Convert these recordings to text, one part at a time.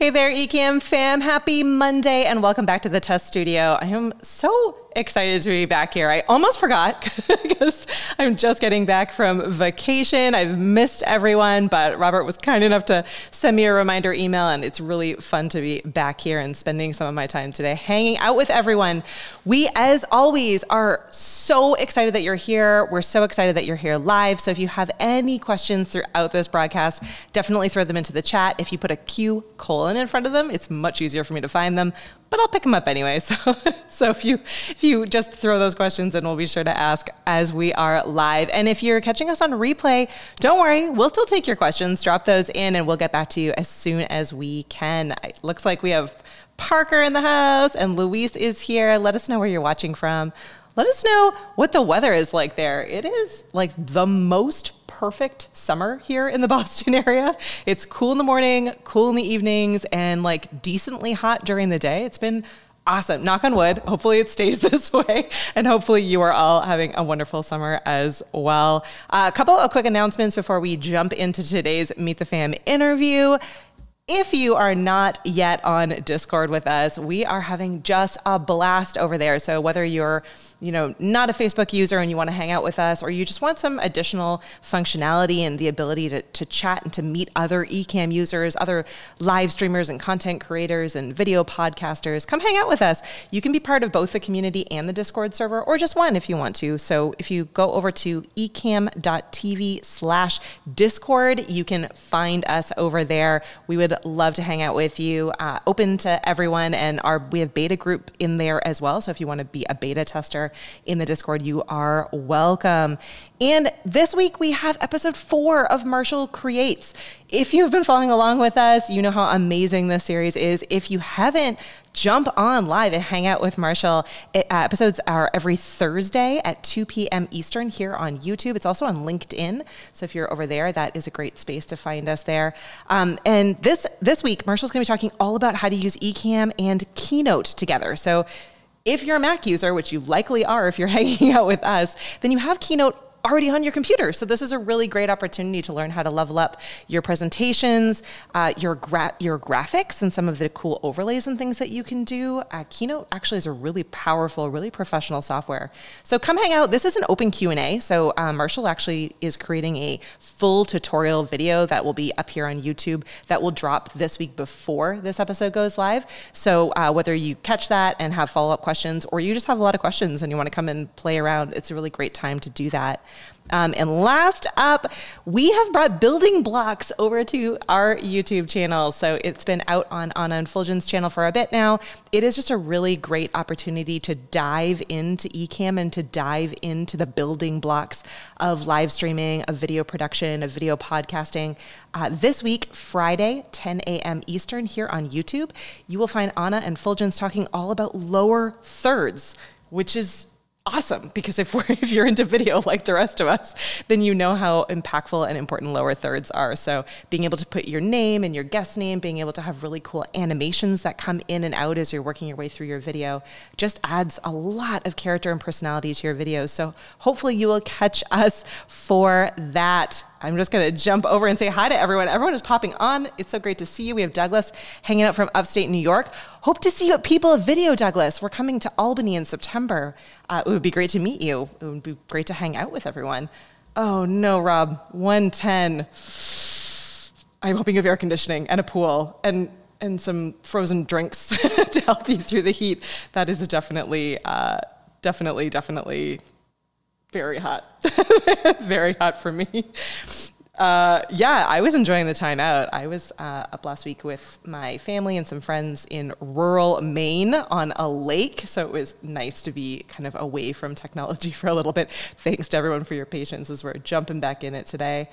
Hey there, Ecamm fam. Happy Monday and welcome back to the test studio. I am so excited to be back here. I almost forgot because I'm just getting back from vacation. I've missed everyone, but Robert was kind enough to send me a reminder email, and it's really fun to be back here and spending some of my time today hanging out with everyone. We, as always, are so excited that you're here. We're so excited that you're here live. So if you have any questions throughout this broadcast, definitely throw them into the chat. If you put a Q colon in front of them, it's much easier for me to find them but I'll pick them up anyway. So, so if you if you just throw those questions in, we'll be sure to ask as we are live. And if you're catching us on replay, don't worry, we'll still take your questions. Drop those in, and we'll get back to you as soon as we can. It looks like we have Parker in the house, and Luis is here. Let us know where you're watching from. Let us know what the weather is like there. It is like the most perfect summer here in the Boston area. It's cool in the morning, cool in the evenings, and like decently hot during the day. It's been awesome. Knock on wood. Hopefully it stays this way. And hopefully you are all having a wonderful summer as well. Uh, a couple of quick announcements before we jump into today's Meet the Fam interview. If you are not yet on Discord with us, we are having just a blast over there. So whether you're you know, not a Facebook user and you want to hang out with us, or you just want some additional functionality and the ability to, to chat and to meet other Ecamm users, other live streamers and content creators and video podcasters, come hang out with us. You can be part of both the community and the Discord server, or just one if you want to. So if you go over to ecamm.tv slash Discord, you can find us over there. We would love to hang out with you. Uh, open to everyone, and our we have beta group in there as well. So if you want to be a beta tester, in the Discord, you are welcome. And this week we have episode four of Marshall Creates. If you've been following along with us, you know how amazing this series is. If you haven't, jump on live and hang out with Marshall. It, uh, episodes are every Thursday at 2 p.m. Eastern here on YouTube. It's also on LinkedIn. So if you're over there, that is a great space to find us there. Um, and this this week, Marshall's going to be talking all about how to use Ecamm and Keynote together. So if you're a Mac user, which you likely are if you're hanging out with us, then you have Keynote already on your computer. So this is a really great opportunity to learn how to level up your presentations, uh, your gra- your graphics, and some of the cool overlays and things that you can do. Uh, Keynote actually is a really powerful, really professional software. So come hang out. This is an open Q and A. So uh, Marshall actually is creating a full tutorial video that will be up here on YouTube that will drop this week before this episode goes live. So uh, whether you catch that and have follow up questions, or you just have a lot of questions and you want to come and play around, it's a really great time to do that. Um, and last up, we have brought building blocks over to our YouTube channel. So it's been out on Anna and Fulgen's channel for a bit now. It is just a really great opportunity to dive into Ecamm and to dive into the building blocks of live streaming, of video production, of video podcasting. Uh, this week, Friday, 10 a.m. Eastern, here on YouTube, you will find Anna and Fulgens talking all about lower thirds, which is awesome because if we're if you're into video like the rest of us then you know how impactful and important lower thirds are so being able to put your name and your guest name being able to have really cool animations that come in and out as you're working your way through your video just adds a lot of character and personality to your videos so hopefully you will catch us for that I'm just going to jump over and say hi to everyone. Everyone is popping on. It's so great to see you. We have Douglas hanging out from upstate New York. Hope to see you at People of Video, Douglas. We're coming to Albany in September. Uh, it would be great to meet you. It would be great to hang out with everyone. Oh, no, Rob. 110. I'm hoping you have air conditioning and a pool and, and some frozen drinks to help you through the heat. That is definitely, uh, definitely, definitely very hot, very hot for me. Uh, yeah, I was enjoying the time out. I was uh, up last week with my family and some friends in rural Maine on a lake. So it was nice to be kind of away from technology for a little bit. Thanks to everyone for your patience as we're jumping back in it today.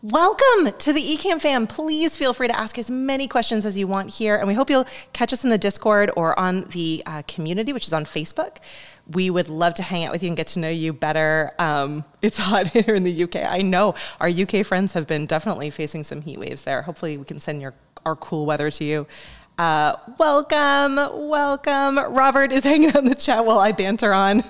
Welcome to the Ecamm fam. Please feel free to ask as many questions as you want here. And we hope you'll catch us in the Discord or on the uh, community, which is on Facebook we would love to hang out with you and get to know you better. Um, it's hot here in the UK. I know our UK friends have been definitely facing some heat waves there. Hopefully, we can send your our cool weather to you. Uh, welcome, welcome. Robert is hanging out in the chat while I banter on,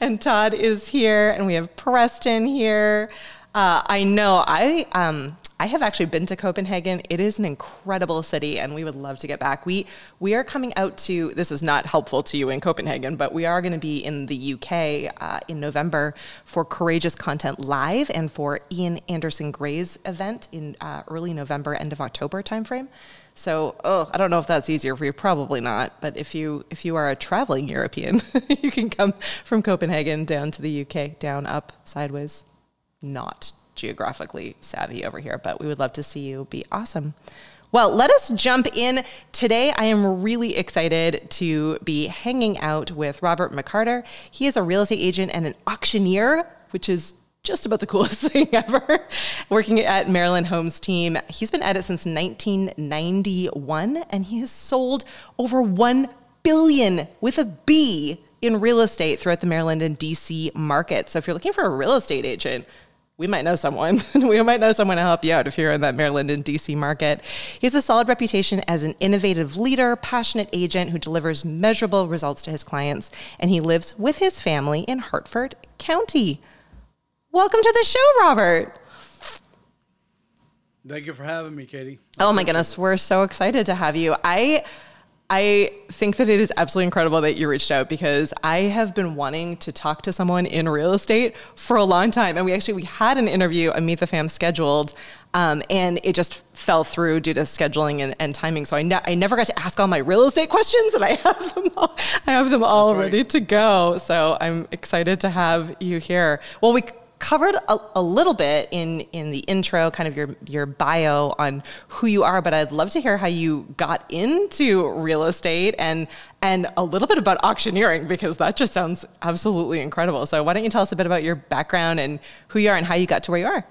and Todd is here, and we have Preston here. Uh, I know I um, I have actually been to Copenhagen. It is an incredible city, and we would love to get back. We we are coming out to. This is not helpful to you in Copenhagen, but we are going to be in the UK uh, in November for Courageous Content Live and for Ian Anderson Gray's event in uh, early November, end of October timeframe. So, oh, I don't know if that's easier for you. Probably not. But if you if you are a traveling European, you can come from Copenhagen down to the UK, down, up, sideways. Not geographically savvy over here, but we would love to see you. Be awesome. Well, let us jump in. Today, I am really excited to be hanging out with Robert McArtor. He is a real estate agent and an auctioneer, which is just about the coolest thing ever. Working at Maryland Homes team. He's been at it since 1991 and he has sold over 1 billion with a B in real estate throughout the Maryland and DC market. So if you're looking for a real estate agent, we might know someone. we might know someone to help you out if you're in that Maryland and DC market. He has a solid reputation as an innovative leader, passionate agent who delivers measurable results to his clients, and he lives with his family in Hartford County. Welcome to the show, Robert. Thank you for having me, Katie. Oh my goodness, we're so excited to have you. I I think that it is absolutely incredible that you reached out because I have been wanting to talk to someone in real estate for a long time. And we actually we had an interview, a Meet the Fam scheduled, um, and it just fell through due to scheduling and, and timing. So I, ne- I never got to ask all my real estate questions, and I have them all, I have them all right. ready to go. So I'm excited to have you here. Well, we covered a, a, little bit in in the intro, kind of your your bio on who you are, but I'd love to hear how you got into real estate and and a little bit about auctioneering because that just sounds absolutely incredible. So why don't you tell us a bit about your background and who you are and how you got to where you are?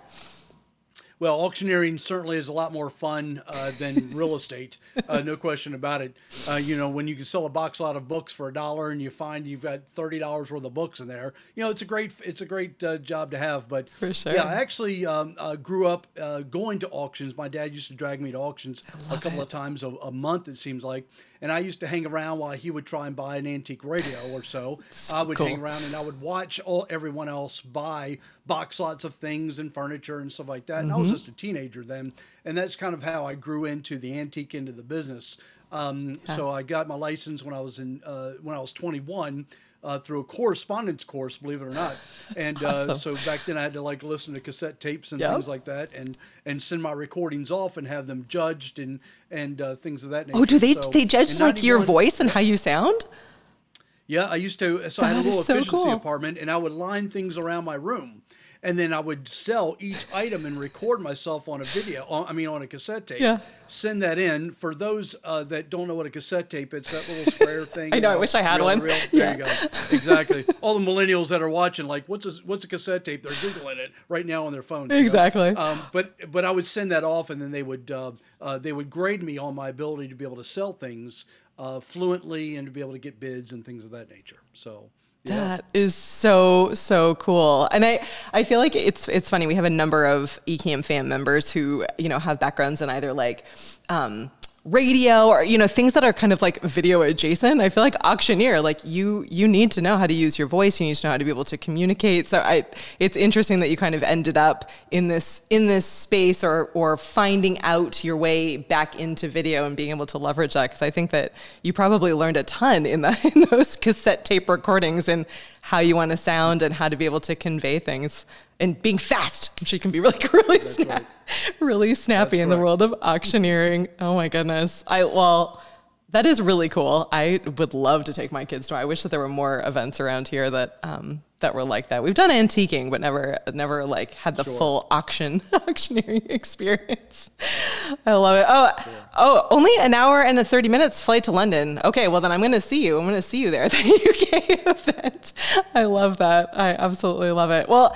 Well, auctioneering certainly is a lot more fun uh, than real estate, uh, no question about it. Uh, you know, when you can sell a box lot of books for a dollar and you find you've got thirty dollars worth of books in there, you know, it's a great it's a great uh, job to have. But sure. yeah, I actually um, uh, grew up uh, going to auctions. My dad used to drag me to auctions a couple it. of times a, a month, it seems like and I used to hang around while he would try and buy an antique radio or so. so I would cool. hang around and I would watch all everyone else buy box lots of things and furniture and stuff like that. And mm-hmm. I was mm-hmm. just a teenager then, and that's kind of how I grew into the antique end of the business. Um, So I got my license when I was in uh, when I was 21 uh, through a correspondence course, believe it or not. and uh, awesome. uh, so back then I had to like listen to cassette tapes and yep. things like that, and and send my recordings off and have them judged and and uh, things of that nature. Oh, do they so, they judge like your voice and how you sound? Yeah, I used to. So that I had a little efficiency cool. apartment, and I would line things around my room and then I would sell each item and record myself on a video. I mean, on a cassette tape. Yeah. Send that in. For those uh, that don't know what a cassette tape, it's that little square thing. I know. know. I wish I had one. Real, there yeah. you go. Exactly. All the millennials that are watching, like, what's a, what's a cassette tape? They're googling it right now on their phone. Exactly. Um, but but I would send that off, and then they would uh, uh, they would grade me on my ability to be able to sell things uh, fluently and to be able to get bids and things of that nature. So. Yeah. That is so so cool, and I I feel like it's it's funny. We have a number of Ecamm fam members who you know have backgrounds in either like um, radio or you know things that are kind of like video adjacent. I feel like auctioneer like you you need to know how to use your voice. You need to know how to be able to communicate. So i it's interesting that you kind of ended up in this in this space or or finding out your way back into video and being able to leverage that. Because i think that you probably learned a ton in the in those cassette tape recordings and how you want to sound and how to be able to convey things and being fast. She can be really, really, sna- right. really snappy That's in right. the world of auctioneering. Oh my goodness. I well, that is really cool. I would love to take my kids to. I wish that there were more events around here that um, that were like that. We've done antiquing, but never, never like had the sure. full auction auctioneering experience. I love it. Oh, sure. oh, only an hour and a thirty minutes flight to London. Okay, well then I'm going to see you. I'm going to see you there at the UK event. I love that. I absolutely love it. Well.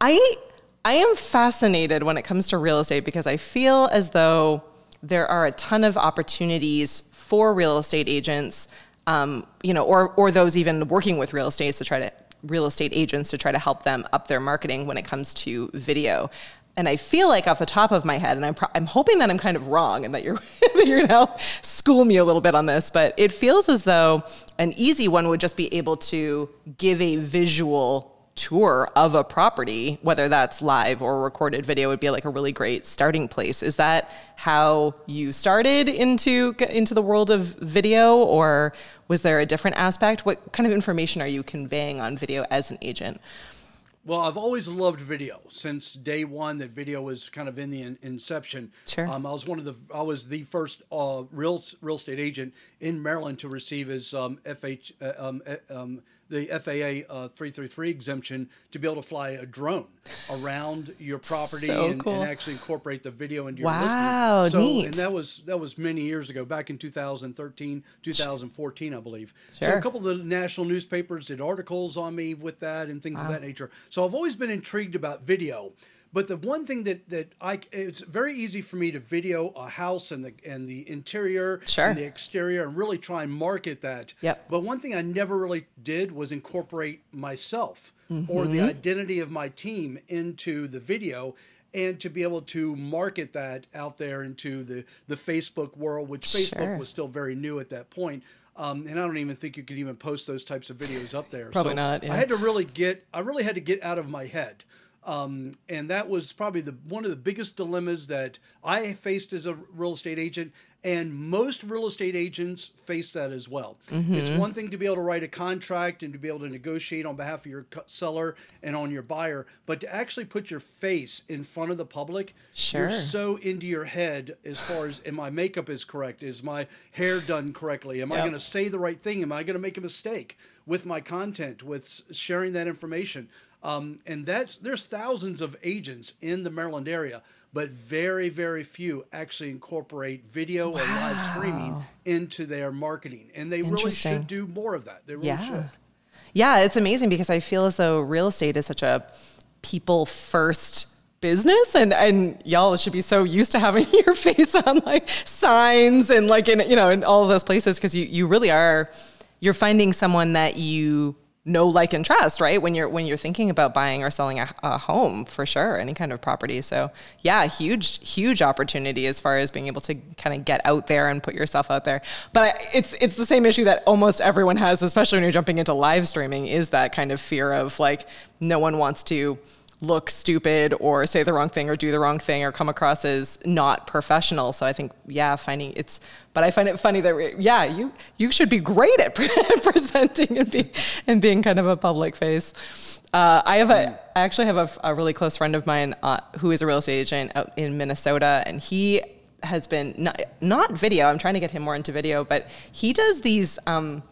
I I am fascinated when it comes to real estate because I feel as though there are a ton of opportunities for real estate agents, um, you know, or or those even working with real estate to try to real estate agents to try to help them up their marketing when it comes to video. And I feel like off the top of my head, and I'm, I'm hoping that I'm kind of wrong and that you're, that you're gonna help school me a little bit on this, but it feels as though an easy one would just be able to give a visual tour of a property, whether that's live or recorded video, would be like a really great starting place. Is that how you started into into the world of video, or was there a different aspect? What kind of information are you conveying on video as an agent? Well, I've always loved video since day one. That video was kind of in the in- inception. Sure. Um, I was one of the. I was the first uh, real real estate agent in Maryland to receive his um, FH uh, um, uh, um, the FAA uh, 333 exemption to be able to fly a drone around your property So and, cool. and actually incorporate the video into your Wow, listing. So, neat. and that was that was many years ago, back in 2013, 2014, I believe. Sure. So a couple of the national newspapers did articles on me with that and things of that nature. So I've always been intrigued about video. But the one thing that that I it's very easy for me to video a house and the and the interior Sure. and the exterior and really try and market that. Yep. But one thing I never really did was incorporate myself or Mm-hmm. the identity of my team into the video and to be able to market that out there into the the Facebook world, which Sure. Facebook was still very new at that point. Um, and I don't even think you could even post those types of videos up there. Probably So not, yeah. I had to really get. I really had to get out of my head. Um, and that was probably the one of the biggest dilemmas that I faced as a real estate agent, and most real estate agents face that as well. Mm-hmm. It's one thing to be able to write a contract and to be able to negotiate on behalf of your seller and on your buyer, but to actually put your face in front of the public, Sure. you're so into your head as far as am my makeup is correct, is my hair done correctly, am I going to say the right thing, am I going to make a mistake with my content, with sharing that information. Um, and that's there's thousands of agents in the Maryland area, but very very few actually incorporate video or live streaming into their marketing, and they really should do more of that. They really Yeah. should. Yeah, it's amazing because I feel as though real estate is such a people first business and and y'all should be so used to having your face on like signs and like in you know in all of those places because you you really are you're finding someone that you know like and trust right? When you're when you're thinking about buying or selling a, a home for sure any kind of property. So yeah huge huge opportunity as far as being able to kind of get out there and put yourself out there. But I, it's it's the same issue that almost everyone has especially when you're jumping into live streaming is that kind of fear of like no one wants to look stupid or say the wrong thing or do the wrong thing or come across as not professional. So I think, yeah, finding it's, but I find it funny that, yeah, you, you should be great at presenting and being, and being kind of a public face. Uh, I have a, I actually have a, a really close friend of mine uh, who is a real estate agent out in Minnesota and he has been not, not video. I'm trying to get him more into video, but he does these, um,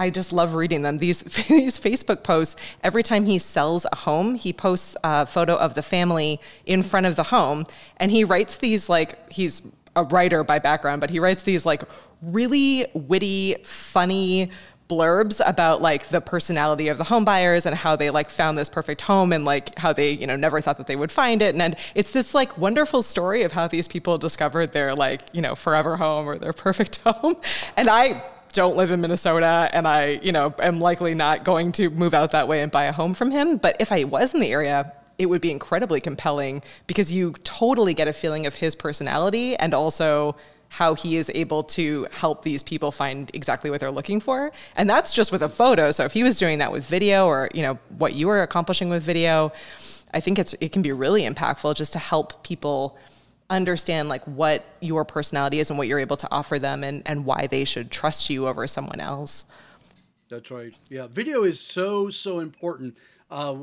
I just love reading them. These these Facebook posts. Every time he sells a home, he posts a photo of the family in front of the home, and he writes these like he's a writer by background, but he writes these like really witty, funny blurbs about like the personality of the home buyers and how they like found this perfect home and like how they you know never thought that they would find it and, and it's this like wonderful story of how these people discovered their like you know forever home or their perfect home and i don't live in Minnesota and I, you know, am likely not going to move out that way and buy a home from him. But if I was in the area, it would be incredibly compelling because you totally get a feeling of his personality and also how he is able to help these people find exactly what they're looking for. And that's just with a photo. So if he was doing that with video or, you know, what you were accomplishing with video, I think it's it can be really impactful just to help people understand like what your personality is and what you're able to offer them and, and why they should trust you over someone else. That's right. Yeah, video is so so important. Uh,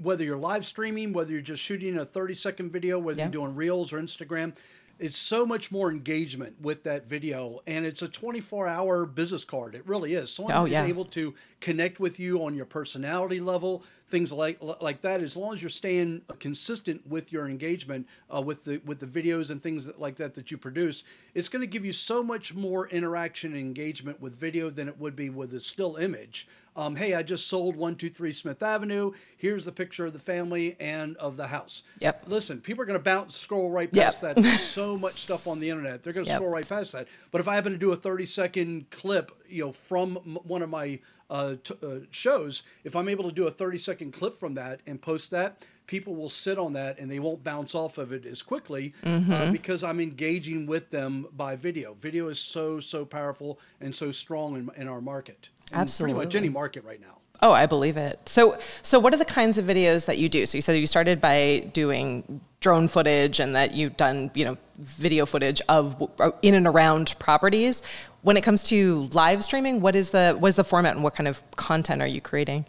whether you're live streaming, whether you're just shooting a 30 second video, whether Yeah. you're doing reels or Instagram, it's so much more engagement with that video, and it's a 24 hour business card. It really is. Someone Oh, is yeah. able to connect with you on your personality level, things like like that. As long as you're staying consistent with your engagement uh, with the with the videos and things that, like that that you produce, it's going to give you so much more interaction and engagement with video than it would be with a still image. Um, hey, I just sold one two three Smith Avenue. Here's the picture of the family and of the house. Yep. Listen, people are going to bounce, scroll right Yep. past that. There's so much stuff on the internet. They're going to Yep. scroll right past that. But if I happen to do a 30 second clip, you know, from m- one of my uh, t- uh, shows, if I'm able to do a 30 second clip from that and post that, people will sit on that and they won't bounce off of it as quickly Mm-hmm. uh, because I'm engaging with them by video. Video is so so powerful and so strong in, in our market. And Pretty much Absolutely. any market right now. Oh, I believe it. So, so what are the kinds of videos that you do? So you said you started by doing drone footage, and that you've done, you know, video footage of uh, in and around properties. When it comes to live streaming, what is the what is the format, and what kind of content are you creating?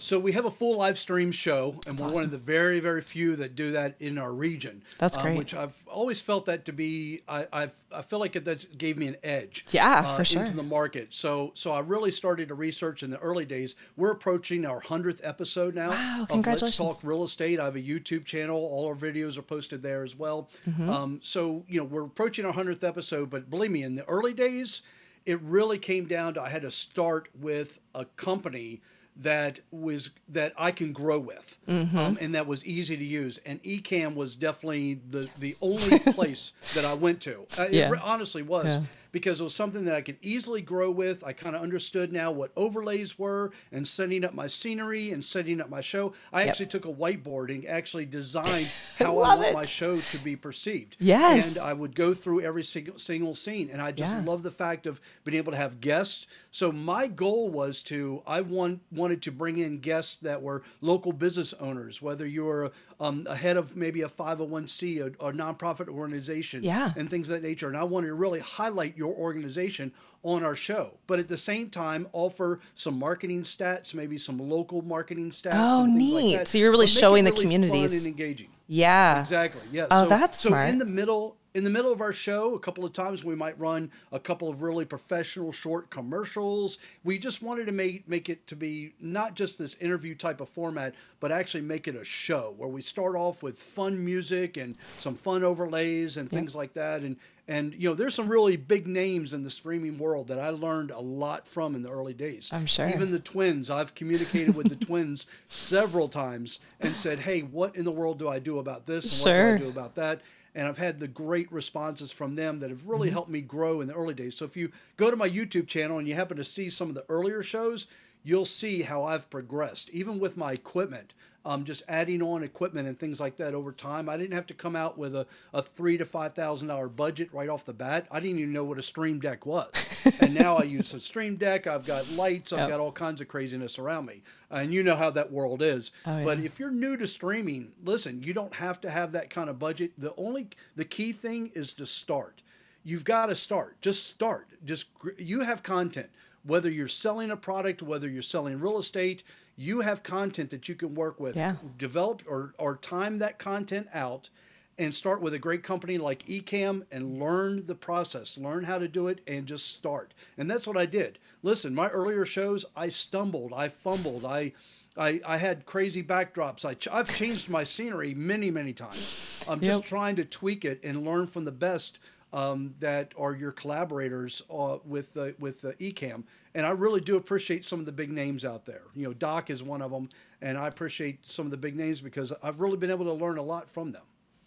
So we have a full live stream show, and That's we're awesome. one of the very, very few that do that in our region. That's um, great. Um, which I've always felt that to be. I I've, i feel like it that gave me an edge. Yeah, uh, for sure. Into the market. So so I really started to research in the early days. We're approaching our hundredth episode now. Wow! Congratulations. Let's Talk Real Estate. I have a YouTube channel. All our videos are posted there as well. Mm-hmm. Um, so you know we're approaching our hundredth episode, but believe me, in the early days, it really came down to I had to start with a company that was that I can grow with, mm-hmm. um, and that was easy to use. And Ecamm was definitely the yes. the only place that I went to. Uh, yeah. It honestly was. Yeah because it was something that I could easily grow with. I kind of understood now what overlays were and setting up my scenery and setting up my show. I yep. actually took a whiteboard and actually designed how I want it. my show to be perceived. Yes. And I would go through every single, single scene. And I just yeah. love the fact of being able to have guests. So my goal was to, I want, wanted to bring in guests that were local business owners, whether you're um, a head of maybe a 501c, a, a nonprofit organization, yeah. and things of that nature. And I wanted to really highlight your organization on our show, but at the same time offer some marketing stats, maybe some local marketing stats. Oh, neat! Like so you're really showing really the communities and engaging. Yeah, exactly. Yeah. Oh, so, that's so smart. in the middle in the middle of our show, a couple of times we might run a couple of really professional short commercials. We just wanted to make make it to be not just this interview type of format, but actually make it a show where we start off with fun music and some fun overlays and things yep. like that. And and you know, there's some really big names in the streaming world that I learned a lot from in the early days. I'm sure. Even the twins. I've communicated with the twins several times and said, "Hey, what in the world do I do about this? And sure. what do I do about that?" and I've had the great responses from them that have really mm-hmm. helped me grow in the early days. So if you go to my YouTube channel and you happen to see some of the earlier shows, you'll see how I've progressed, even with my equipment. Um, just adding on equipment and things like that over time. I didn't have to come out with a, a three to five thousand dollar budget right off the bat. I didn't even know what a stream deck was, and now I use a stream deck. I've got lights. I've yep. got all kinds of craziness around me, and you know how that world is. Oh, but yeah. if you're new to streaming, listen, you don't have to have that kind of budget. The only the key thing is to start. You've got to start. Just start. Just you have content whether you're selling a product, whether you're selling real estate, you have content that you can work with. Yeah. Develop or, or time that content out and start with a great company like Ecamm and learn the process, learn how to do it, and just start. And that's what I did. Listen, my earlier shows, I stumbled, I fumbled, I. I, I had crazy backdrops. I ch- I've changed my scenery many, many times. I'm just yep. trying to tweak it and learn from the best um, that are your collaborators uh, with uh, with uh, Ecamm. And I really do appreciate some of the big names out there. You know, Doc is one of them, and I appreciate some of the big names because I've really been able to learn a lot from them.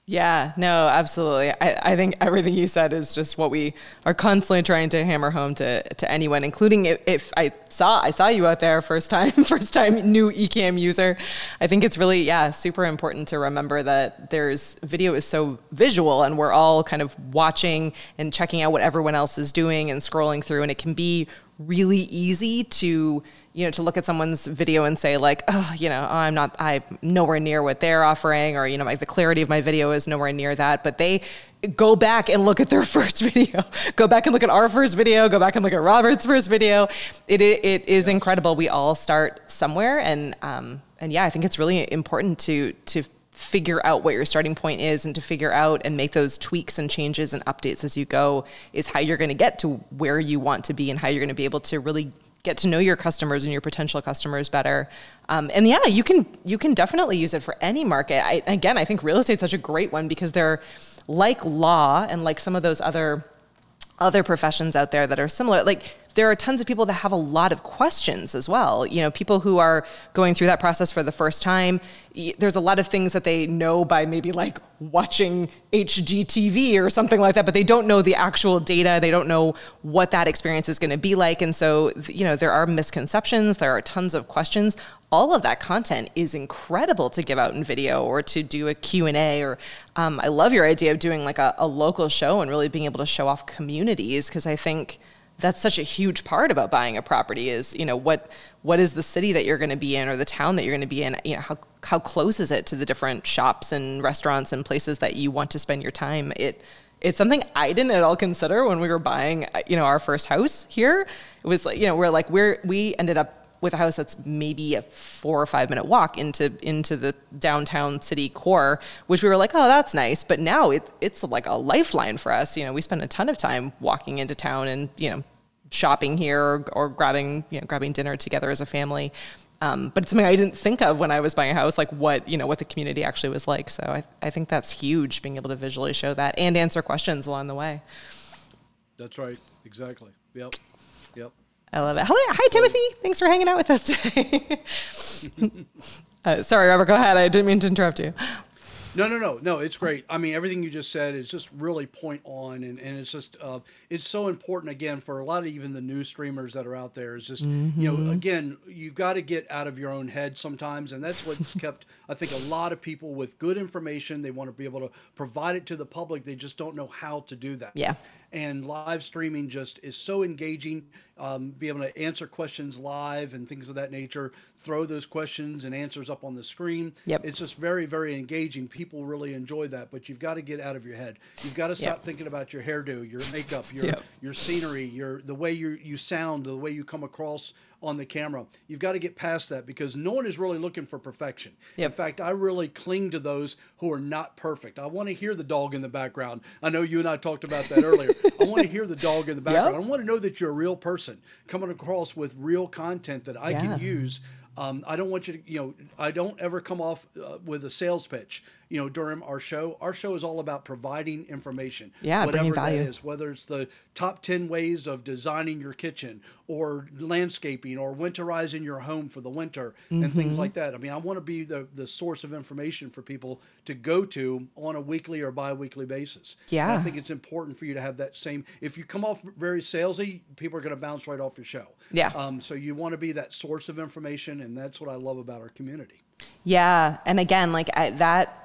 Yeah, no, absolutely. I, I think everything you said is just what we are constantly trying to hammer home to, to anyone, including if, if I saw I saw you out there first time, first time new Ecamm user. I think it's really yeah super important to remember that there's video is so visual, and we're all kind of watching and checking out what everyone else is doing and scrolling through, and it can be really easy to you know to look at someone's video and say like oh you know i'm not i'm nowhere near what they're offering or you know like the clarity of my video is nowhere near that. But they go back and look at their first video. Go back and look at our first video. Go back and look at robert's first video. It, it, it is incredible. We all start somewhere and um, and yeah i think it's really important to to figure out what your starting point is and to figure out and make those tweaks and changes and updates as you go is how you're going to get to where you want to be and how you're going to be able to really get to know your customers and your potential customers better. Um, and yeah, you can you can definitely use it for any market. I, again, I think real estate is such a great one because they're like law and like some of those other other professions out there that are similar. Like there are tons of people that have a lot of questions as well. You know, people who are going through that process for the first time. There's a lot of things that they know by maybe like watching HGTV or something like that, but they don't know the actual data. They don't know what that experience is going to be like. And so, you know, there are misconceptions. There are tons of questions. All of that content is incredible to give out in video or to do a Q&A or um, I love your idea of doing like a, a local show and really being able to show off communities because I think – that's such a huge part about buying a property is you know what what is the city that you're going to be in or the town that you're going to be in? You know how how close is it to the different shops and restaurants and places that you want to spend your time? It it's something I didn't at all consider when we were buying you know our first house here. It was like you know we're like we're we ended up with a house that's maybe a four or five minute walk into into the downtown city core, which we were like, oh, that's nice. But now it, it's like a lifeline for us. You know, we spend a ton of time walking into town and you know shopping here or, or grabbing you know grabbing dinner together as a family. Um, but it's something I didn't think of when I was buying a house, like what you know what the community actually was like. So I, I think that's huge, being able to visually show that and answer questions along the way. That's right. Exactly. Yep. Yep. I love it. Hello, hi Timothy. Thanks for hanging out with us today. uh, sorry, Robert. Go ahead. I didn't mean to interrupt you. No, no, no, no. It's great. I mean, everything you just said is just really point on, and, and it's just uh, it's so important again for a lot of even the new streamers that are out there. Is just mm-hmm. you know mm-hmm. again you got to get out of your own head sometimes, and that's what's kept I think a lot of people with good information. They want to be able to provide it to the public. They just don't know how to do that. Yeah and live streaming just is so engaging. Um, be able to answer questions live and things of that nature. Throw those questions and answers up on the screen. Yep. It's just very, very engaging. People really enjoy that, but you've got to get out of your head. You've got to stop yep. thinking about your hairdo, your makeup, your yep. your scenery, your the way you you sound, the way you come across on the camera. You've got to get past that because no one is really looking for perfection. Yep. In fact, I really cling to those who are not perfect. I want to hear the dog in the background. I know you and I talked about that earlier. I want to hear the dog in the background. Yep. I want to know that you're a real person coming across with real content that I yeah. can use um, I don't want you to, you know, I don't ever come off uh, with a sales pitch, you know, during our show. Our show is all about providing information. Yeah, whatever that is, whether it's the top 10 ways of designing your kitchen or landscaping or winterizing your home for the winter mm-hmm. and things mm-hmm. like that. I mean, I want to be the, the source of information for people to go to on a weekly or bi-weekly basis. Yeah. And I think it's important for you to have that same, if you come off very salesy, people are going to bounce right off your show. Yeah. Um, so you want to be that source of information and that's what I love about our community. Yeah, and again, like I, that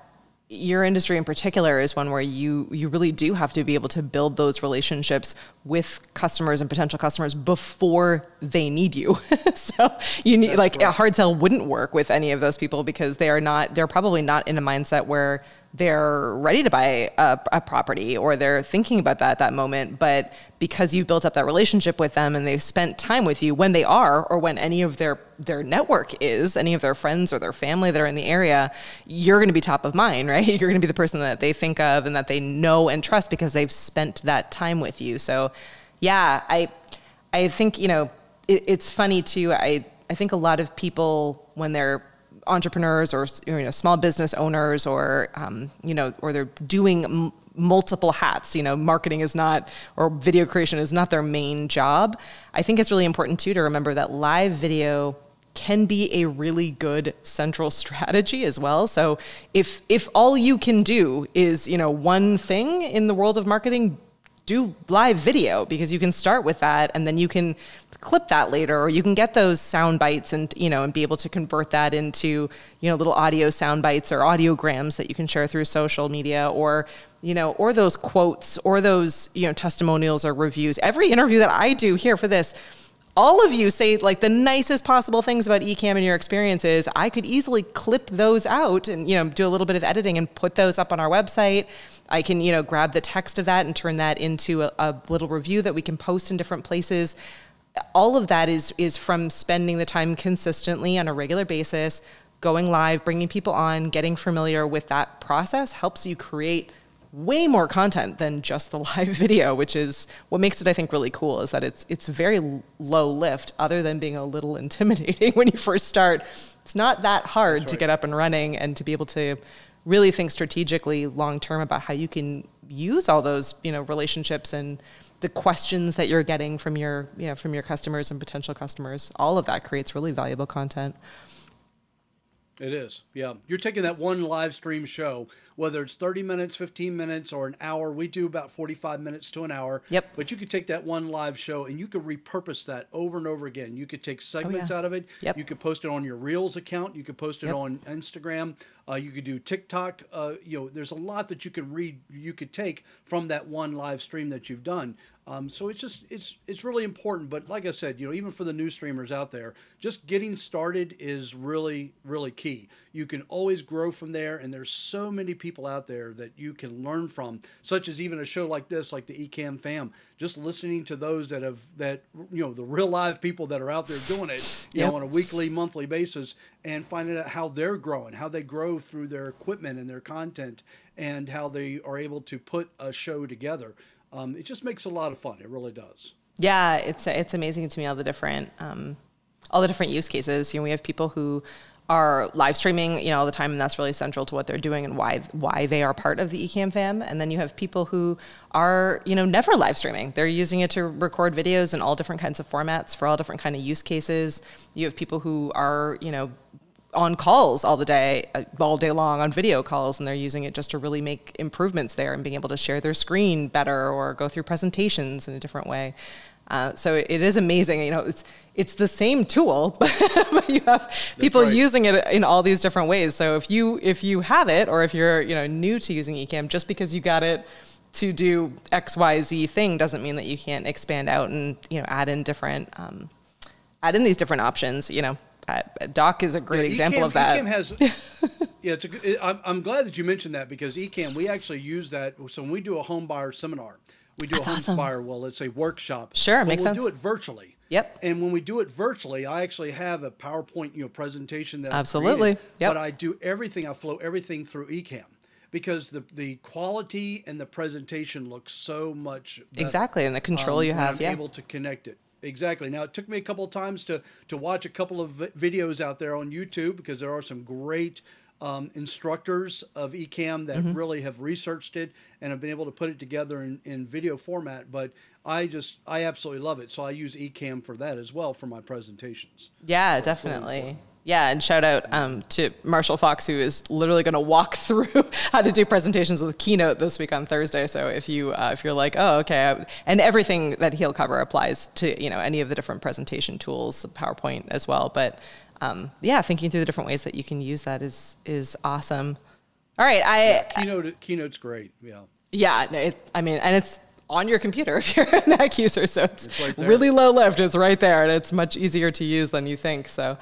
your industry in particular is one where you you really do have to be able to build those relationships with customers and potential customers before they need you. so you need That's like right. a hard sell wouldn't work with any of those people because they are not they're probably not in a mindset where they're ready to buy a, a, property or they're thinking about that at that moment but because you've built up that relationship with them and they've spent time with you when they are or when any of their their network is any of their friends or their family that are in the area you're going to be top of mind right? You're going to be the person that they think of and that they know and trust because they've spent that time with you. So yeah i i think you know it, it's funny too i i think a lot of people when they're entrepreneurs or you know small business owners or um, you know or they're doing multiple hats you know marketing is not or video creation is not their main job i think it's really important too to remember that live video can be a really good central strategy as well. So if if all you can do is, you know, one thing in the world of marketing, do live video because you can start with that and then you can clip that later or you can get those sound bites and you know and be able to convert that into you know little audio sound bites or audiograms that you can share through social media or you know or those quotes or those you know testimonials or reviews. Every interview that i do here for this all of you say like the nicest possible things about Ecamm and your experiences. I could easily clip those out and you know do a little bit of editing and put those up on our website. I can you know grab the text of that and turn that into a, a little review that we can post in different places. All of that is is from spending the time consistently on a regular basis, going live, bringing people on, getting familiar with that process helps you create way more content than just the live video, which is what makes it, I think, really cool. Is that it's it's very low lift, other than being a little intimidating when you first start. It's not that hard right. to get up and running and to be able to really think strategically long term about how you can use all those you know relationships and the questions that you're getting from your you know from your customers and potential customers. All of that creates really valuable content. It is. Yeah. You're taking that one live stream show, whether it's 30 minutes, 15 minutes, or an hour. We do about 45 minutes to an hour. Yep. But you could take that one live show and you could repurpose that over and over again. You could take segments oh, yeah. out of it. Yep. You could post it on your Reels account. You could post it yep. on Instagram. Uh, you could do TikTok. Uh, you know, there's a lot that you can read, you could take from that one live stream that you've done. Um, so it's just it's it's really important. But like I said, you know, even for the new streamers out there, just getting started is really really key. You can always grow from there, and there's so many people out there that you can learn from, such as even a show like this, like the Ecamm Fam. Just listening to those that have that you know the real live people that are out there doing it, you yep. know, on a weekly, monthly basis, and finding out how they're growing, how they grow through their equipment and their content, and how they are able to put a show together um, it just makes a lot of fun. It really does. Yeah, it's it's amazing to me all the different um, all the different use cases. You know, we have people who are live streaming, you know, all the time, and that's really central to what they're doing and why why they are part of the Ecamm fam. And then you have people who are, you know, never live streaming. They're using it to record videos in all different kinds of formats for all different kind of use cases. You have people who are, you know, on calls all the day, uh, all day long on video calls, and they're using it just to really make improvements there and being able to share their screen better or go through presentations in a different way. Uh, so it is amazing. You know, it's it's the same tool, but you have people right. using it in all these different ways. So if you if you have it, or if you're you know new to using Ecamm, just because you got it to do X Y Z thing doesn't mean that you can't expand out and you know add in different um, add in these different options. You know, uh, Doc is a great yeah, example of that. Ecamm has, yeah, it's a, I'm, I'm glad that you mentioned that because Ecamm, we actually use that. So when we do a home buyer seminar, we do That's a home awesome. buyer, well, let's say workshop. Sure, makes we'll sense. do it virtually. Yep. And when we do it virtually, I actually have a PowerPoint, you know, presentation that absolutely. Yep. But I do everything. I flow everything through Ecamm because the the quality and the presentation looks so much better, exactly, and the control um, you have. I'm yeah. able to connect it. Exactly. Now it took me a couple of times to to watch a couple of videos out there on YouTube because there are some great um, instructors of Ecamm that mm-hmm. really have researched it and have been able to put it together in, in video format. But I just I absolutely love it, so I use Ecamm for that as well for my presentations. Yeah, definitely. Yeah, and shout out um, to Marshall Fox, who is literally going to walk through how to do presentations with Keynote this week on Thursday. So if you uh, if you're like, oh, okay, and everything that he'll cover applies to you know any of the different presentation tools, PowerPoint as well. But um, yeah, thinking through the different ways that you can use that is is awesome. All right, I yeah, Keynote Keynote's great. Yeah. Yeah, it, I mean, and it's on your computer if you're a Mac user. So it's, it's right really low lift. It's right there, and it's much easier to use than you think. So,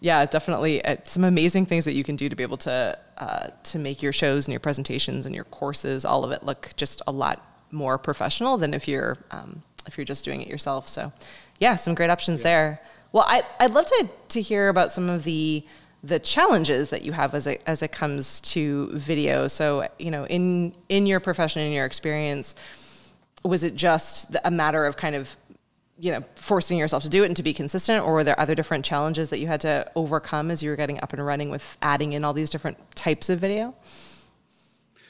yeah, definitely uh, some amazing things that you can do to be able to uh, to make your shows and your presentations and your courses, all of it, look just a lot more professional than if you're um, if you're just doing it yourself. So, yeah, some great options yeah. there. Well, I, I'd love to to hear about some of the the challenges that you have as it as it comes to video. So, you know, in in your profession, in your experience was it just a matter of kind of you know forcing yourself to do it and to be consistent or were there other different challenges that you had to overcome as you were getting up and running with adding in all these different types of video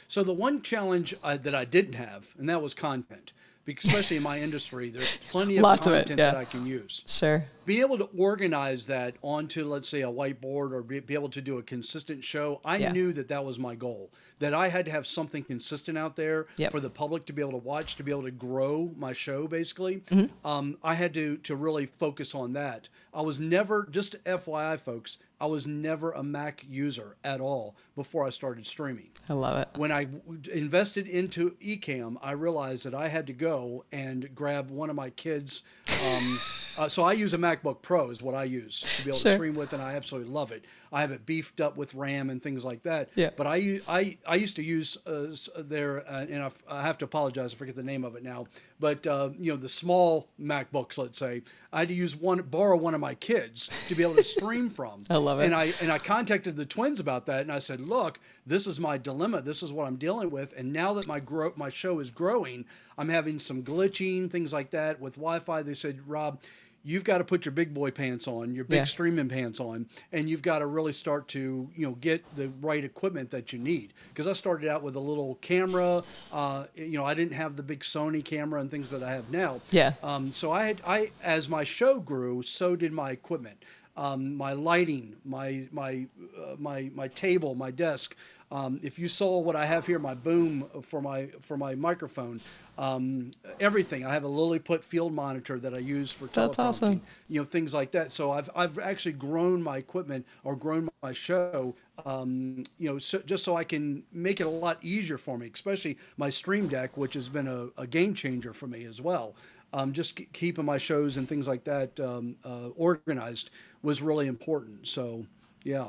so the one challenge uh, that i didn't have and that was content especially in my industry there's plenty of Lots content of it, yeah. that i can use sure be able to organize that onto let's say a whiteboard or be, be able to do a consistent show i yeah. knew that that was my goal that I had to have something consistent out there yep. for the public to be able to watch, to be able to grow my show. Basically, mm-hmm. um, I had to to really focus on that. I was never just FYI, folks. I was never a Mac user at all before I started streaming. I love it. When I invested into Ecamm, I realized that I had to go and grab one of my kids. Um, uh, so I use a MacBook Pro is what I use to be able sure. to stream with, and I absolutely love it. I have it beefed up with RAM and things like that. Yeah. But I I I used to use uh, their uh, and I, I, have to apologize, I forget the name of it now. But uh, you know the small MacBooks, let's say, I had to use one borrow one of my kids to be able to stream from. I love it. And I and I contacted the twins about that, and I said, look, this is my dilemma. This is what I'm dealing with, and now that my grow my show is growing, I'm having some glitching things like that with Wi-Fi. They said, Rob you've got to put your big boy pants on, your big yeah. streaming pants on, and you've got to really start to you know get the right equipment that you need. Because I started out with a little camera, uh, you know, I didn't have the big Sony camera and things that I have now. Yeah. Um, so I had I as my show grew, so did my equipment. um, my lighting, my my uh, my my table, my desk. Um, if you saw what I have here, my boom for my for my microphone, um, everything. I have a Lilliput field monitor that I use for That's awesome. You know things like that. So I've I've actually grown my equipment or grown my show. Um, you know, so, just so I can make it a lot easier for me, especially my Stream Deck, which has been a, a game changer for me as well. Um, just keeping my shows and things like that um, uh, organized was really important. So, yeah.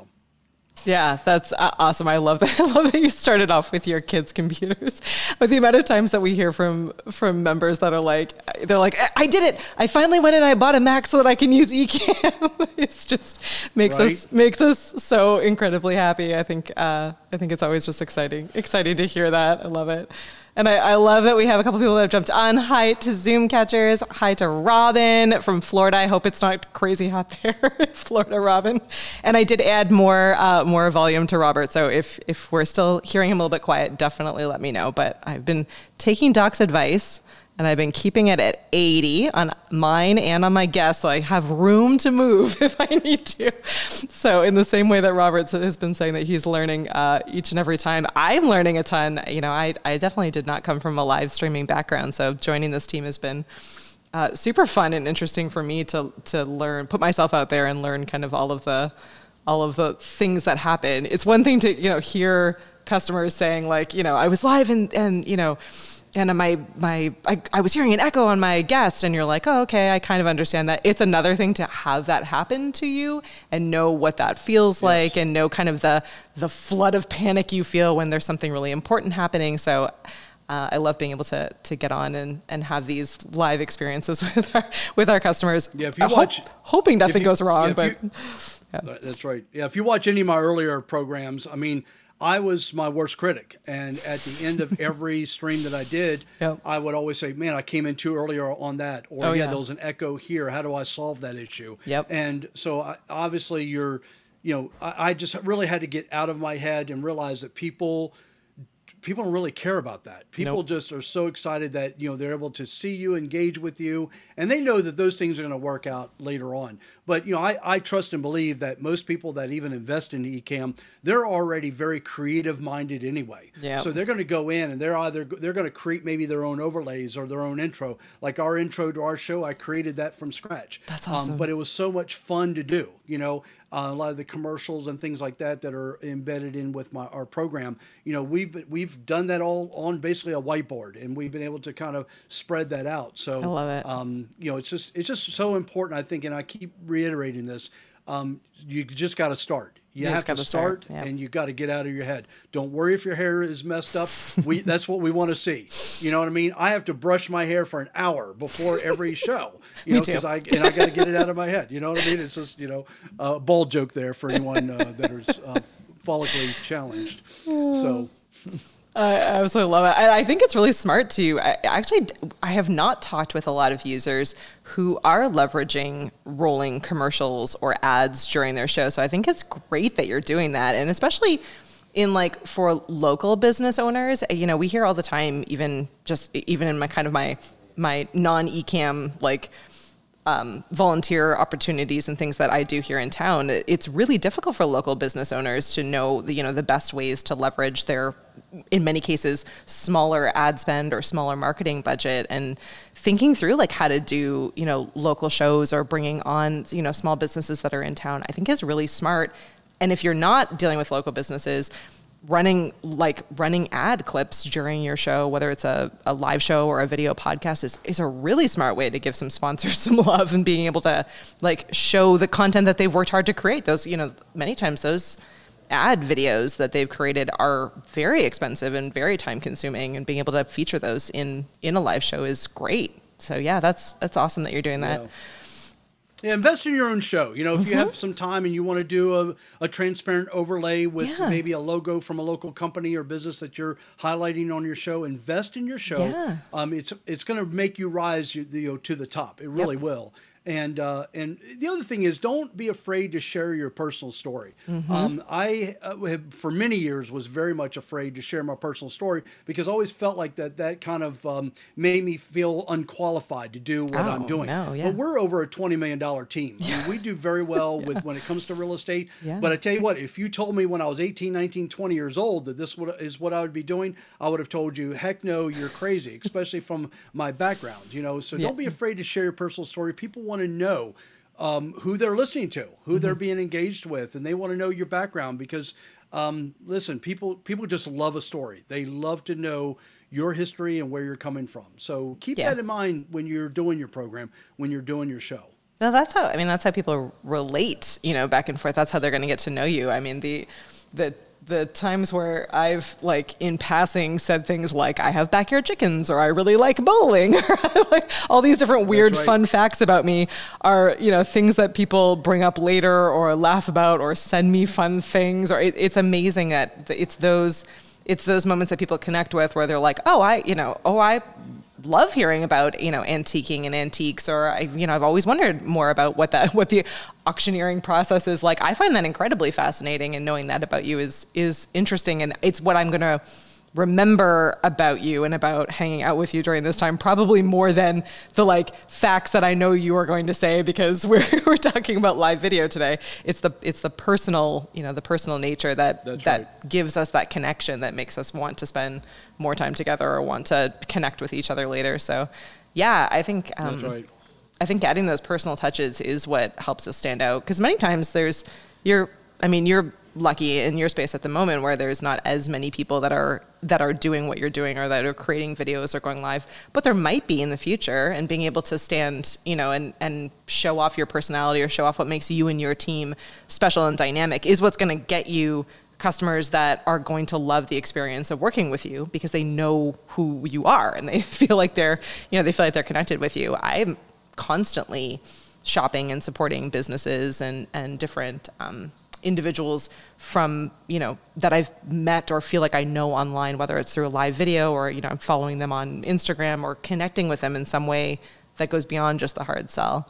Yeah, that's awesome. I love that. I love that you started off with your kids' computers. With the amount of times that we hear from from members that are like, they're like, I did it. I finally went and I bought a Mac so that I can use Ecamm. it's just makes right? us makes us so incredibly happy. I think uh, I think it's always just exciting, exciting to hear that. I love it. And I, I, love that we have a couple people that have jumped on. Hi to Zoom catchers. Hi to Robin from Florida. I hope it's not crazy hot there, Florida, Robin. And I did add more uh, more volume to Robert. So if if we're still hearing him a little bit quiet, definitely let me know. But I've been taking Doc's advice and I've been keeping it at 80 on mine and on my guests. So I have room to move if I need to. So in the same way that Robert has been saying that he's learning uh, each and every time, I'm learning a ton. You know, I, I definitely did not come from a live streaming background. So joining this team has been uh, super fun and interesting for me to, to learn, put myself out there and learn kind of all of the, all of the things that happen. It's one thing to, you know, hear customers saying like, you know, I was live and, and, you know, and my my I, I, was hearing an echo on my guest and you're like oh okay i kind of understand that it's another thing to have that happen to you and know what that feels yes. like and know kind of the the flood of panic you feel when there's something really important happening so uh, I love being able to to get on and, and have these live experiences with our with our customers. Yeah, if you watch, hope, hoping nothing you, goes wrong, yeah, but you, yeah. that's right. Yeah, if you watch any of my earlier programs, I mean, I was my worst critic. And at the end of every stream that I did, yep. I would always say, man, I came in too earlier on that. Or, oh, yeah, yeah, there was an echo here. How do I solve that issue? Yep. And so I, obviously you're, you know, I, I just really had to get out of my head and realize that people – people don't really care about that. People nope. just are so excited that you know they're able to see you, engage with you, and they know that those things are going to work out later on. But you know, I, I trust and believe that most people that even invest in Ecamm, they're already very creative minded anyway. Yeah. So they're going to go in and they're either they're going to create maybe their own overlays or their own intro. Like our intro to our show, I created that from scratch. That's awesome. Um, but it was so much fun to do. You know, uh, a lot of the commercials and things like that that are embedded in with my our program. You know, we've we've done that all on basically a whiteboard, and we've been able to kind of spread that out. So I love it. Um, you know, it's just it's just so important. I think, and I keep reiterating this. Um, you just got to start. You, you have to start, start and you got to get out of your head. Don't worry if your hair is messed up. We that's what we want to see. You know what I mean? I have to brush my hair for an hour before every show. You know, because I and I got to get it out of my head. You know what I mean? It's just you know a bald joke there for anyone uh, that is uh, follically challenged. So. I absolutely love it. I, think it's really smart to I, actually. I have not talked with a lot of users who are leveraging rolling commercials or ads during their show. So I think it's great that you're doing that, and especially in like for local business owners. Eh, you know, we hear all the time, even just even in my kind of my my non Ecamm like um, volunteer opportunities and things that I do here in town, it's really difficult for local business owners to know the, you know the best ways to leverage their, in many cases, smaller ad spend or smaller marketing budget, and thinking through like how to do you know local shows or bringing on you know small businesses that are in town. I think is really smart. And if you're not dealing with local businesses, running like running ad clips during your show, whether it's a, a live show or a video podcast, is, is a really smart way to give some sponsors some love and being able to like show the content that they've worked hard to create. Those, you know, many times those ad videos that they've created are very expensive and very time consuming and being able to feature those in in a live show is great. So yeah, that's that's awesome that you're doing that. Yeah. Yeah, invest in your own show. You know, if mm-hmm. you have some time and you want to do a, a transparent overlay with yeah. maybe a logo from a local company or business that you're highlighting on your show, invest in your show. Yeah. Um, it's it's going to make you rise you, you know, to the top. It really yep. will. And uh, and the other thing is, don't be afraid to share your personal story. Mm-hmm. Um, I uh, have, for many years was very much afraid to share my personal story because I always felt like that that kind of um, made me feel unqualified to do what I'm Oh, doing. no, yeah. But we're over a twenty million dollar team. I mean, we do very well with when it comes to real estate. Yeah. But I tell you what, if you told me when I was 18, 19, 20 years old that this would, is what I would be doing, I would have told you, heck no, you're crazy, especially from my background. You know, so Yeah. don't be afraid to share your personal story. People want to know um, who they're listening to, who they're being engaged with, and they want to know your background because, um, listen, people people just love a story. They love to know your history and where you're coming from. So keep Yeah. that in mind when you're doing your program, when you're doing your show. No, that's how. I mean, that's how people relate. You know, back and forth. That's how they're going to get to know you. I mean, the the the times where I've like in passing said things like I have backyard chickens or I really like bowling or like all these different weird right. fun facts about me are you know things that people bring up later or laugh about or send me fun things or it, it's amazing that it's those it's those moments that people connect with where they're like oh I you know oh I love hearing about you know antiquing and antiques or I you know I've always wondered more about what that what the auctioneering process is like. I find that incredibly fascinating and knowing that about you is is interesting and it's what I'm going to remember about you and about hanging out with you during this time probably more than the like facts that I know you are going to say because we're, we're talking about live video today it's the it's the personal you know the personal nature that That's that right. gives us that connection that makes us want to spend more time together or want to connect with each other later so yeah I think um, right. I think adding those personal touches is what helps us stand out because many times there's you're I mean you're lucky in your space at the moment where there's not as many people that are that are doing what you're doing or that are creating videos or going live but there might be in the future and being able to stand you know and and show off your personality or show off what makes you and your team special and dynamic is what's going to get you customers that are going to love the experience of working with you because they know who you are and they feel like they're you know they feel like they're connected with you. I'm constantly shopping and supporting businesses and and different um, individuals from you know that I've met or feel like I know online, whether it's through a live video or you know I'm following them on Instagram or connecting with them in some way that goes beyond just the hard sell.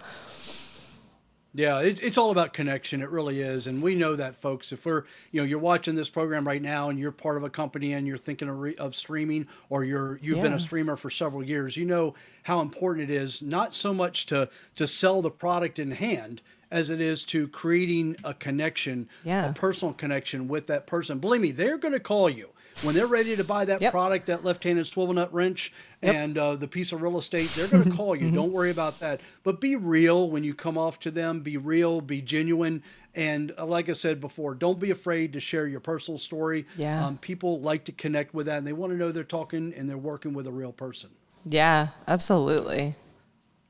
Yeah, it, it's all about connection. It really is, and we know that, folks. If we're, you know, you're watching this program right now, and you're part of a company, and you're thinking of, re- of streaming, or you're you've been a streamer for several years, you know how important it is not so much to to sell the product in hand as it is to creating a connection, Yeah. a personal connection with that person. Believe me, they're going to call you when they're ready to buy that Yep. product, that left-handed swivel nut wrench, and uh, the piece of real estate. They're going to call you. Don't worry about that. But be real when you come off to them. Be real. Be genuine. And uh, like I said before, don't be afraid to share your personal story. Yeah. Um, people like to connect with that, and they want to know they're talking and they're working with a real person. Yeah, absolutely.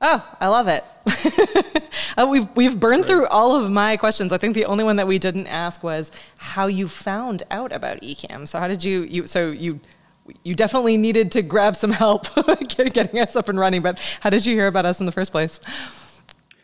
Oh, I love it. Uh, we've we've burned through all of my questions. I think the only one that we didn't ask was how you found out about Ecamm. So how did you you so you you definitely needed to grab some help getting us up and running, but how did you hear about us in the first place?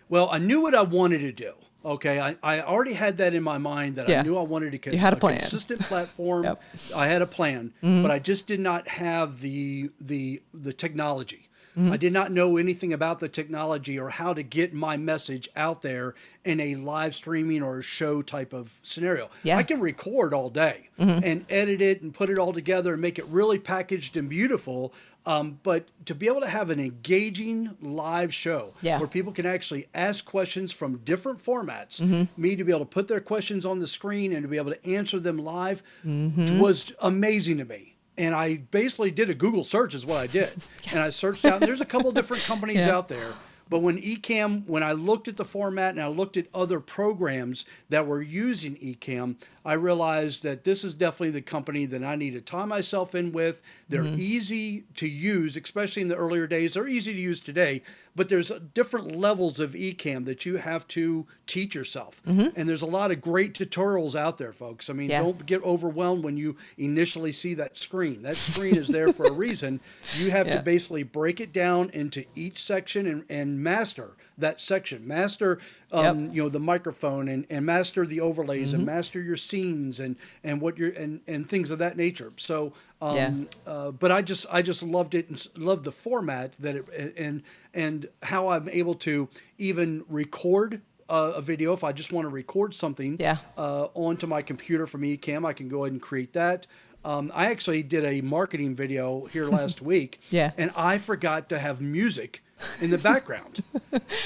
Well, I knew what I wanted to do. Okay, I, I already had that in my mind that Yeah. I knew I wanted to con- You had a plan. consistent platform. Yep. I had a plan, but I just did not have the the the technology. Mm-hmm. I did not know anything about the technology or how to get my message out there in a live streaming or a show type of scenario. Yeah. Mm-hmm. I can record all day and edit it and put it all together and make it really packaged and beautiful. Um, but to be able to have an engaging live show Yeah. where people can actually ask questions from different formats, Mm-hmm. me to be able to put their questions on the screen and to be able to answer them live Mm-hmm. was amazing to me. And I basically did a Google search, is what I did. And I searched out, there's a couple different companies Yeah. out there. But when Ecamm, when I looked at the format and I looked at other programs that were using Ecamm, I realized that this is definitely the company that I need to tie myself in with. They're Mm-hmm. easy to use, especially in the earlier days. They're easy to use today, but there's different levels of Ecamm that you have to teach yourself. And there's a lot of great tutorials out there, folks. I mean, Mm-hmm. Yeah. don't get overwhelmed when you initially see that screen. That screen is there for a reason. You have Yeah. to basically break it down into each section and, and master that section, master um, Yep. you know the microphone, and, and master the overlays, Mm-hmm. and master your scenes, and and what you're and and things of that nature. So, um, Yeah. uh, but I just I just loved it and loved the format that it and and how I'm able to even record. A video if I just want to record something Yeah. uh, onto my computer from Ecamm, I can go ahead and create that. Um, I actually did a marketing video here last week, Yeah. and I forgot to have music in the background.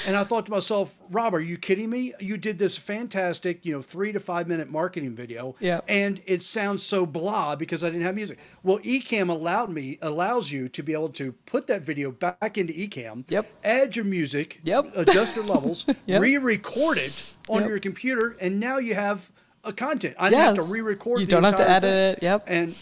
and I thought to myself, Rob, are you kidding me? You did this fantastic, you know, three to five minute marketing video, Yep. and it sounds so blah because I didn't have music. Well, Ecamm allowed me allows you to be able to put that video back into Ecamm, Yep. add your music, Yep. adjust your levels, Yep. re-record it on Yep. your computer, and now you have a content. I don't have to re-record. You the don't have to edit it. Yep. And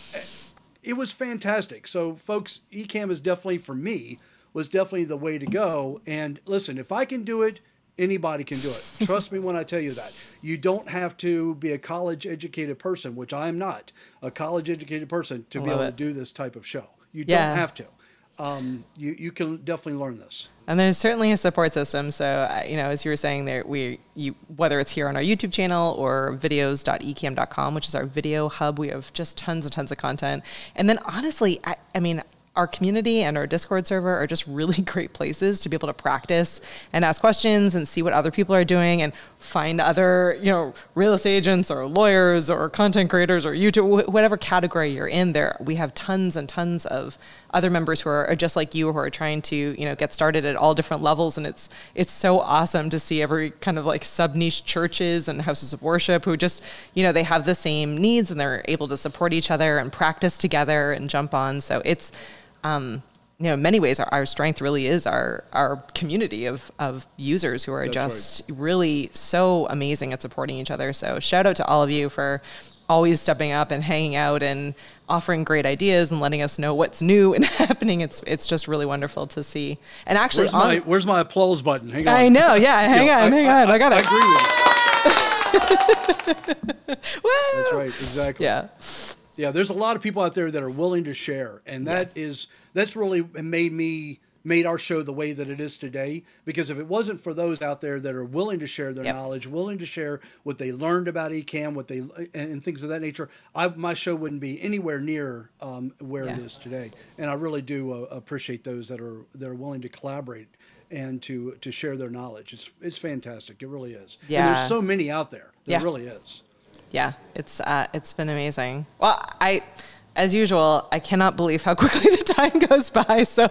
it was fantastic. So, folks, Ecamm is definitely for me was definitely the way to go. And listen, if I can do it, anybody can do it. Trust me when I tell you that. You don't have to be a college educated person, which I am not, a college educated person to be able it. to do this type of show. You Yeah. don't have to. Um, you you can definitely learn this. And there's certainly a support system. So, uh, you know, as you were saying there, we, you, whether it's here on our YouTube channel or videos.ecamm.com, which is our video hub, we have just tons and tons of content. And then honestly, I, I mean, our community and our Discord server are just really great places to be able to practice and ask questions and see what other people are doing and find other, you know, real estate agents or lawyers or content creators or YouTube, wh- whatever category you're in there. We have tons and tons of other members who are, are just like you who are trying to, you know, get started at all different levels. And it's, it's so awesome to see every kind of like sub niche churches and houses of worship who just, you know, they have the same needs and they're able to support each other and practice together and jump on. So it's, um, you know, in many ways, our, our strength really is our our community of of users who are That's right. just really so amazing at supporting each other. So shout out to all of you for always stepping up and hanging out and offering great ideas and letting us know what's new and happening. It's it's just really wonderful to see. And actually, Where's on, my Where's my applause button? Hang on. I know, yeah, hang Yeah, on, hang on, I, got it. I agree with you. That's right. Exactly. Yeah, Yeah, there's a lot of people out there that are willing to share, and that is that's really made me made our show the way that it is today. Because if it wasn't for those out there that are willing to share their Yep. knowledge, willing to share what they learned about Ecamm, what they and, and things of that nature, I, my show wouldn't be anywhere near um, where it Yeah. is today. And I really do uh, appreciate those that are that are willing to collaborate and to to share their knowledge. It's it's fantastic. It really is. And Yeah. there's so many out there. There Yeah. really is. Yeah, it's uh, it's been amazing. Well, I. As usual, I cannot believe how quickly the time goes by. So,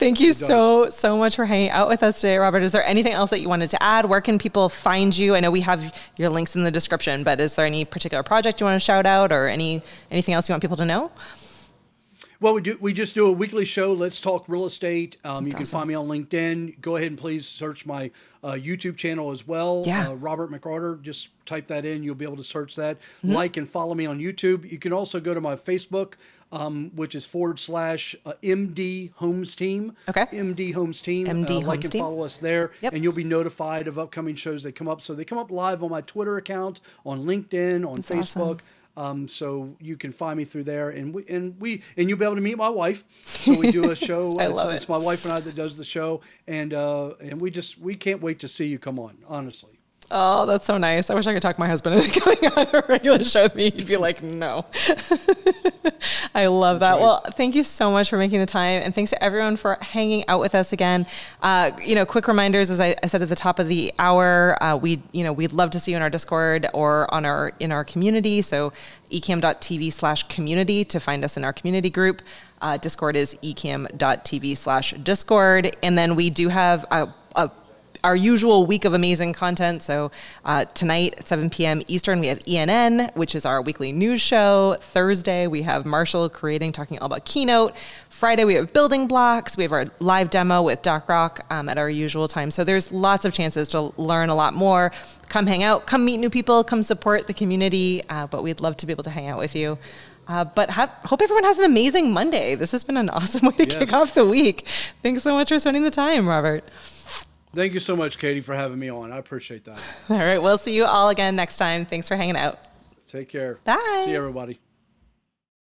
thank you so so much for hanging out with us today, Robert. Is there anything else that you wanted to add? Where can people find you? I know we have your links in the description, but is there any particular project you want to shout out, or any anything else you want people to know? Well, we do. We just do a weekly show. Let's talk real estate. Um, you can find me on LinkedIn. Go ahead and please search my uh, YouTube channel as well. Yeah. Uh, Robert McArtor. Just type that in. You'll be able to search that. Mm-hmm. Like and follow me on YouTube. You can also go to my Facebook, um, which is forward slash uh, MD Homes Team. Okay. MD Homes Team. MD uh, like Homes and Team. follow us there, Yep. and you'll be notified of upcoming shows that come up. So they come up live on my Twitter account, on LinkedIn, on awesome. Facebook. Um, so you can find me through there, and we and we and you'll be able to meet my wife. So we do a show. I it's, love it's my wife and I that does the show, and uh, and we just we can't wait to see you come on. Honestly, Oh, that's so nice. I wish I could talk my husband into coming on a regular show with me. He'd be like, no. I love that. right. Well, thank you so much for making the time. And thanks to everyone for hanging out with us again. Uh, you know, quick reminders, as I, I said at the top of the hour, uh, we, you know, we'd love to see you in our Discord or on our, in our community. So ecamm.tv slash community to find us in our community group. Uh, Discord is ecamm.tv slash discord. And then we do have a, a our usual week of amazing content. So uh, tonight at 7 p.m. Eastern, we have ENN, which is our weekly news show. Thursday, we have Marshall creating, talking all about Keynote. Friday, we have building blocks. We have our live demo with Doc Rock um, at our usual time. So there's lots of chances to learn a lot more. Come hang out, come meet new people, come support the community. Uh, but we'd love to be able to hang out with you. Uh, but have, hope everyone has an amazing Monday. This has been an awesome way to kick off the week. Thanks so much for spending the time, Robert. Thank you so much, Katie, for having me on. I appreciate that. All right, we'll see you all again next time. Thanks for hanging out. Take care. Bye. See you, everybody.